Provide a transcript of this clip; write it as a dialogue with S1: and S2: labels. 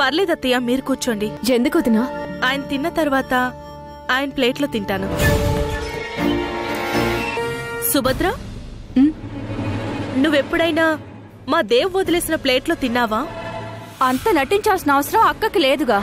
S1: పర్లేదత్తయ్య మీరు కూర్చోండి.
S2: ఎందుకు వదినా?
S1: ఆయన తిన్న తర్వాత ఆయన ప్లేట్లో తింటాను. సుభద్ర? నువ్వెప్పుడైనా మా దేవ్ వదిలేసిన ప్లేట్లో తిన్నావా?
S2: అంత నటించాల్సిన అవసరం అక్కకి లేదుగా.